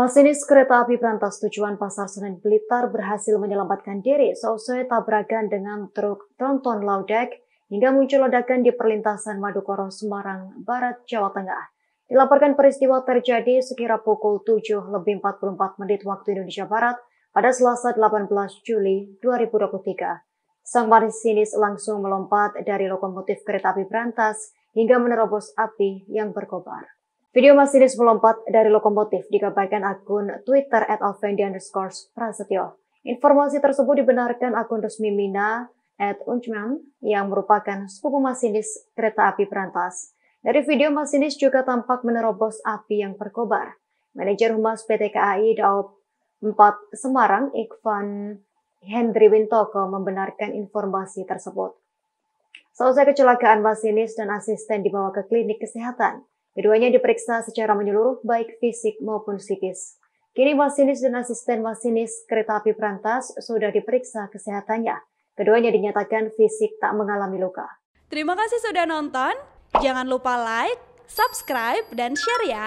Masinis kereta api berantas tujuan Pasar Senen Blitar berhasil menyelamatkan diri seusai tabrakan dengan truk tronton laudek hingga muncul ledakan di perlintasan Madukoro, Semarang, Barat, Jawa Tengah. Dilaporkan peristiwa terjadi sekira pukul 7 lebih 44 menit waktu Indonesia Barat pada Selasa 18 Juli 2023. Sang masinis langsung melompat dari lokomotif kereta api berantas hingga menerobos api yang berkobar. Video masinis melompat dari lokomotif dikabarkan akun Twitter at Alvendi underscore Prasetyo. Informasi tersebut dibenarkan akun resmi Mina at Unchman yang merupakan sepupu masinis kereta api berantas. Dari video masinis juga tampak menerobos api yang berkobar. Manajer Humas PT KAI Daop 4 Semarang, Ikvan Hendri Wintoko membenarkan informasi tersebut. Selesai kecelakaan masinis dan asisten dibawa ke klinik kesehatan. Keduanya diperiksa secara menyeluruh baik fisik maupun psikis. Kini masinis dan asisten masinis kereta api Prantas sudah diperiksa kesehatannya. Keduanya dinyatakan fisik tak mengalami luka. Terima kasih sudah nonton. Jangan lupa like, subscribe, dan share ya.